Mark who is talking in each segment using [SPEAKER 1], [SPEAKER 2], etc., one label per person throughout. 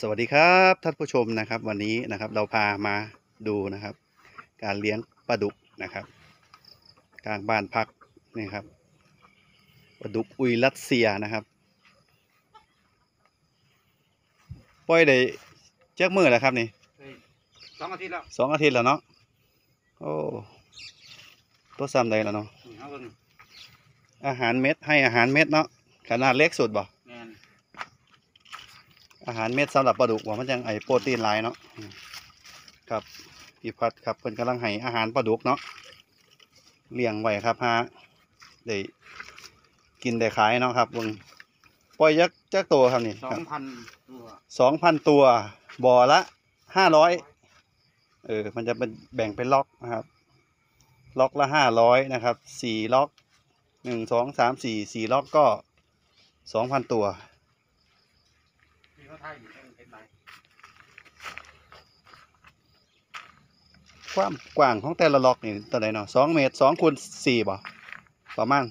[SPEAKER 1] สวัสดีครับท่านผู้ชมนะครับ วันนี้นะครับเราพามาดูนะครับ การเลี้ยงปลาดุกนะครับกลางบ้านพักนี่ครับปลาดุกอุยรัสเซียนะครับปล่อยได้เจ้ามือแล้วครับนี่
[SPEAKER 2] เฮ้ยสองอาทิตย์แล้ว
[SPEAKER 1] สองอาทิตย์แล้วเนาะโอ้ตัวซ้ำใดแล้วเนาะ
[SPEAKER 2] นี่เอาเบิ่ง
[SPEAKER 1] อาหารเม็ดให้อาหารเม็ดเนาะขนาดเล็กสุดบ่
[SPEAKER 2] แม่น
[SPEAKER 1] อาหารเม็ดสำหรับปลาดุกว่ามันจังไอโปรตีนหลายเนาะอืมครับพี่พัดครับเพิ่นกำลังให้อาหารปลาดุกเนาะเลี้ยงไว้ครับฮะได้กินได้ขายเนาะครับเบิ่งปล่อยยักษ์จักตัวครับนี่
[SPEAKER 2] สอ
[SPEAKER 1] ครั
[SPEAKER 2] งพันตัว
[SPEAKER 1] สองพันตัวบ่อละห้าร้อยเออมันจะเป็นแบ่งเป็นล็อกนะครับ ล็อกละห้าร้อยนะครับสี่ล็อกหนึ่งสองสามสี่สี่ล็อกก็สองพันตัว
[SPEAKER 2] ที่ เขาไทยอยู่เห็นไหม
[SPEAKER 1] ความกว้างของแต่ละล็อกนี่ตัวไหนเนาะสองเมตรสองคูณสี่บ่ประมาณ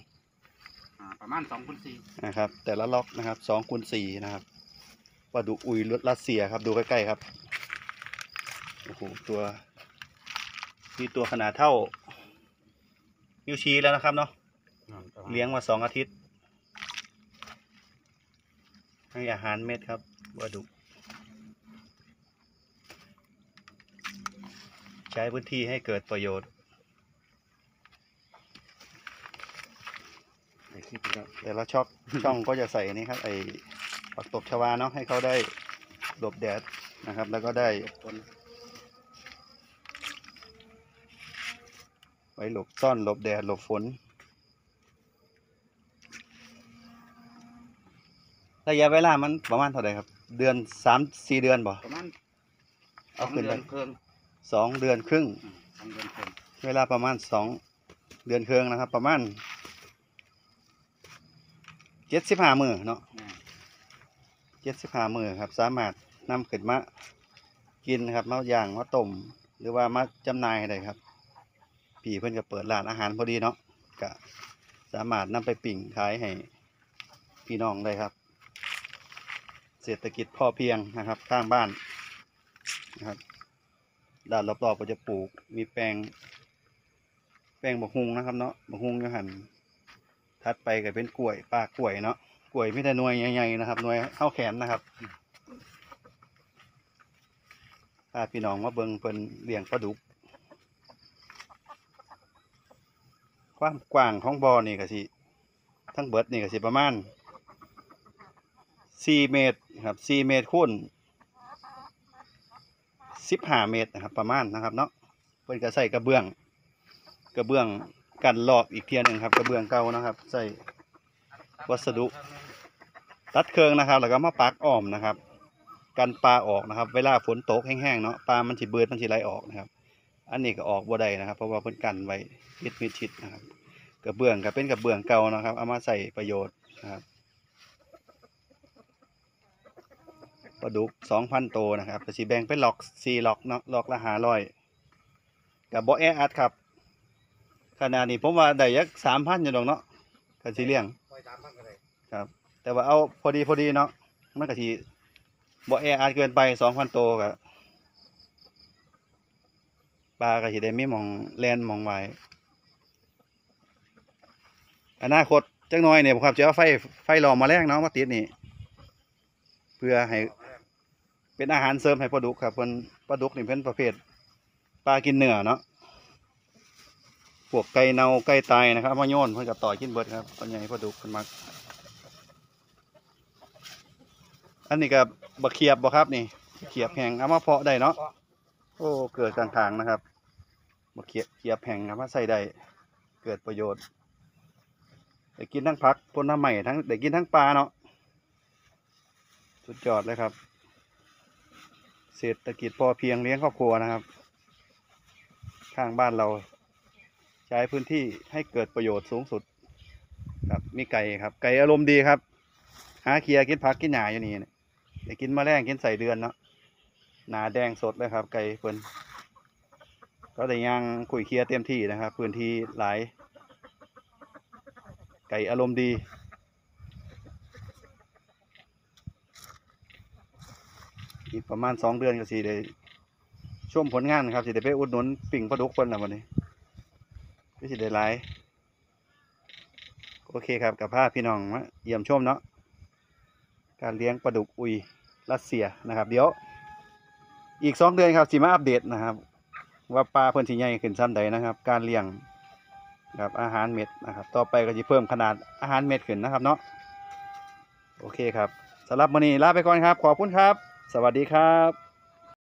[SPEAKER 2] อ่าประมาณสองคูณสี่
[SPEAKER 1] นะครับ แต่ละล็อกนะครับสองคูณสี่นะครับปลาดุกอุยรัสเซียครับดูใกล้ๆครับโอ้โหตัวมีตัวขนาดเท่า นิ้วชี้แล้วนะครับเนาะเลี้ยงมาสองอาทิตย์ให้อาหารเม็ดครับ ปลาดุกใช้พื้นที่ให้เกิดประโยชน์
[SPEAKER 2] ไอ้ที่เป็นแล้ว
[SPEAKER 1] แต่ละช่องช่องก็จะใส่อันนี้ครับ ไอ้ผักตบชวาเนาะให้เขาได้หลบแดดนะครับ แล้วก็ได้
[SPEAKER 2] ต้น
[SPEAKER 1] ไว้หลบซ่อนหลบแดดหลบฝนระยะเวลามันประมาณเท่าไหร่ครับ เดือนสามสี่เดือนบ่
[SPEAKER 2] ประมาณส
[SPEAKER 1] เอา
[SPEAKER 2] อง
[SPEAKER 1] ขึ้น
[SPEAKER 2] เดื
[SPEAKER 1] ไป
[SPEAKER 2] อนครึ่ง
[SPEAKER 1] สองเดือนครึ่ง
[SPEAKER 2] อืมสองเดือนครึ่ง
[SPEAKER 1] เวลาประมาณสองเดือนครึ่งนะครับ ประมาณเจ็ดสิบห้ามือเนาะ
[SPEAKER 2] แม่น
[SPEAKER 1] เจ็ดสิบห้ามือครับ สามารถนำขึ้นมากินนะครับมาย่างมาต้มหรือว่ามาจำหน่ายได้ครับ พี่เพื่อนก็เปิดร้านอาหารพอดีเนาะก็สามารถนำไปปิ่งขายให้พี่น้องได้ครับ เศรษฐกิจพอเพียงนะครับข้างบ้านนะครับด้านรอบๆก็จะปลูกมีแปลง แปลงบกฮุงนะครับเนาะบกฮุงอยู่หันทัดไปก็เป็นกล้วยปลากล้วยเนาะกล้วยไมแต่ได้หน่วยใหญ่ๆนะครับหน่วยเข้าแขนนะครับถ้าพี่น้องมาเบิ่งเพิ่นเลี้ยงปลาดุก ความกว้างของบ่อนี่ก็สิทั้งเบิดนี่ก็สิประมาณ สี่เมตรครับสี่เมตรคูณสิบห้าเมตรนะครับ ประมาณนะครับเนาะเพิ่นก็ใส่กระเบื้อง กระเบื้องกันรอบอีกเทียหนึ่งครับ กระเบื้องเก่านะครับ ใส่วัสดุ ตัดเครื่องนะครับ แล้วก็มาปักอ้อมนะครับ กันปลาออกนะครับ เวลาฝนตกแห้งๆเนาะปลามันสิเบิดมันสิไหลออกนะครับ อันนี้ก็ออกบ่ได้นะครับ เพราะว่าเพิ่นกันไว้มิดมิดชิดนะครับ กระเบื้องก็เป็นกระเบื้องเก่านะครับ เอามาใส่ประโยชน์นะครับ ปลาดุกสองพันตัวนะครับก็สิแบ่งเป็นหลอกสี่ล็อกเนาะล็อกละหาร้อยกับบ่แออัดครับขนาดนี้ผมว่าได้ยักสามพันอยู่ดอกเนาะกันสิเลี้ยง
[SPEAKER 2] ปล่อยตามพันก็ได้
[SPEAKER 1] ครับ แต่ว่าเอาพอดีพอดีเนาะมันก็สิบ่แออัดเกินไปสองพันตัวก็ปลาก็สิได้มีหมองแลนมองไว้อนาคตจักหน่อยเนี่ยผมครับจะเอาไฟไฟหลอมมาแรงเนาะมาติดนี่เพื่อให้ เป็นอาหารเสริมให้ปลาดุกครับเพิ่นปลาดุกนี่เป็นประเภทปลากินเนื้อเนาะพวกไก่เน่าไก่ตายนะครับเอามาโยนเพิ่นก็ต่อยกินเบิดครับส่วนใหญ่ปลาดุกเพิ่นมักอันนี้ก็บบะเขียบบ่ครับนี่เขียบแห้งเอามาเพาะได้เนาะโอ้เกิดกลางๆนะครับบะเขียบเขียบแห้งครับมาใส่ได้เกิดประโยชน์ได้กินทั้งผักผลไม้ทั้งได้กินทั้งปลาเนาะสุดยอดเลยครับ เศรษฐกิจพอเพียงเลี้ยงครอบครัวนะครับ ข้างบ้านเรา ใช้พื้นที่ให้เกิดประโยชน์สูงสุด ครับมีไก่ครับ ไก่อารมณ์ดีครับ หาเคียร์กินผักกินหญ้าอยู่นี่เนี่ยได้กินแมลงกินใส่เดือนเนาะหนาแดงสดเลยครับ ไก่เพิ่นก็ได้ย่างคุยเคียร์เต็มที่นะครับ พื้นที่หลาย ไก่อารมณ์ดี อีกประมาณสองเดือนก็สิได้ชมผลงานครับสิได้ไปอุดหนุนปิ่งปลาดุกเพิ่นละวันนี้ก็สิได้หลายโอเคครับกับพาพี่น้องมาเยี่ยมชมเนาะการเลี้ยงปลาดุกอุยรัสเซียนะครับ เดี๋ยว อีกสองเดือนครับสิมาอัปเดตนะครับ ว่าปลาเพิ่นสิใหญ่ขึ้นซ้ำใดนะครับ การเลี้ยงครับอาหารเม็ดนะครับ ต่อไปก็จะเพิ่มขนาดอาหารเม็ดขึ้นนะครับเนาะโอเคครับสำหรับมื้อนี้ลาไปก่อนครับ ขอบคุณครับ สวัสดีครับ